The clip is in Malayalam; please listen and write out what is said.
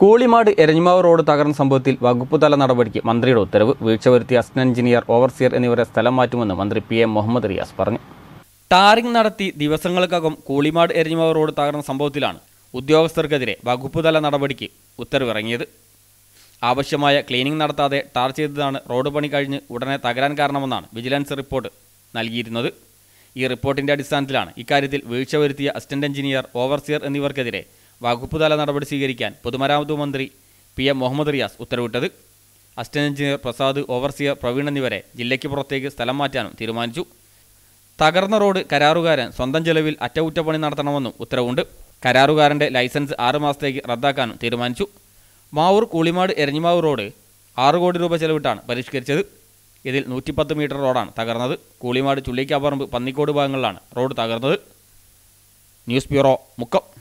കൂളിമാട് എരഞ്ഞിമാവ് റോഡ് തകർന്ന സംഭവത്തിൽ വകുപ്പുതല നടപടിക്ക് മന്ത്രിയുടെ ഉത്തരവ്. വീഴ്ച വരുത്തിയ അസിസ്റ്റന്റ് എഞ്ചിനീയർ ഓവർസിയർ എന്നിവരെ സ്ഥലം മാറ്റുമെന്ന് മന്ത്രി പി എം മുഹമ്മദ് റിയാസ് പറഞ്ഞു. ടാറിംഗ് നടത്തി ദിവസങ്ങൾക്കകം കൂളിമാട് എരഞ്ഞിമാവ് റോഡ് തകർന്ന സംഭവത്തിലാണ് ഉദ്യോഗസ്ഥർക്കെതിരെ വകുപ്പുതല നടപടിക്ക് ഉത്തരവിറങ്ങിയത്. ആവശ്യമായ ക്ലീനിംഗ് നടത്താതെ ടാർ ചെയ്തതാണ് റോഡ് പണി കഴിഞ്ഞ് ഉടനെ തകരാൻ കാരണമെന്നാണ് വിജിലൻസ് റിപ്പോർട്ട് നൽകിയിരുന്നത്. ഈ റിപ്പോർട്ടിന്റെ അടിസ്ഥാനത്തിലാണ് ഇക്കാര്യത്തിൽ വീഴ്ച വരുത്തിയ അസിസ്റ്റന്റ് എഞ്ചിനീയർ ഓവർസിയർ എന്നിവർക്കെതിരെ വകുപ്പുതല നടപടി സ്വീകരിക്കാൻ പൊതുമരാമത്ത് മന്ത്രി പി എം മുഹമ്മദ് റിയാസ് ഉത്തരവിട്ടത്. Assistant engineer Prasad overseer Praveen എന്നിവരെ ജില്ലയ്ക്ക് പുറത്തേക്ക് സ്ഥലം മാറ്റാനും തീരുമാനിച്ചു. തകർന്ന റോഡ് കരാറുകാരൻ സ്വന്തം ചെലവിൽ അറ്റകുറ്റപ്പണി നടത്തണമെന്നും ഉത്തരവുണ്ട്. കരാറുകാരന്റെ ലൈസൻസ് ആറ് മാസത്തേക്ക് റദ്ദാക്കാനും തീരുമാനിച്ചു. മാവൂർ കൂളിമാട് എരഞ്ഞിമാവ് റോഡ് ആറ് കോടി രൂപ ചെലവിട്ടാണ് പരിഷ്കരിച്ചത്. ഇതിൽ നൂറ്റിപ്പത്ത് മീറ്റർ റോഡാണ് തകർന്നത്. കൂളിമാട് ചുള്ളിക്കാപ്പറമ്പ് പന്നിക്കോട് ഭാഗങ്ങളിലാണ് റോഡ് തകർന്നത്. News bureau Mukkam.